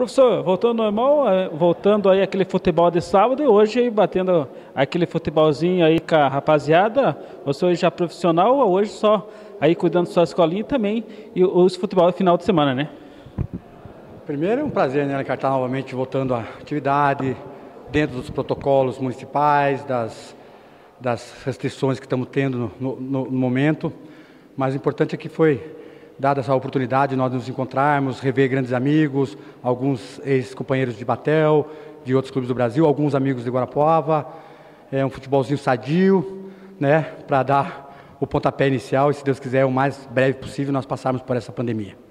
Professor, voltando ao normal, é, voltando aí aquele futebol de sábado e hoje batendo aquele futebolzinho aí com a rapaziada, você hoje já profissional, hoje só aí cuidando da sua escolinha também e os futebol no final de semana, né? Primeiro é um prazer, né, estar novamente voltando à atividade, dentro dos protocolos municipais, das, das restrições que estamos tendo no, no, no momento. Mas o importante é que foi dada essa oportunidade de nós nos encontrarmos, rever grandes amigos, alguns ex-companheiros de Batel, de outros clubes do Brasil, alguns amigos de Guarapuava. É um futebolzinho sadio, né, para dar o pontapé inicial e, se Deus quiser, o mais breve possível nós passarmos por essa pandemia.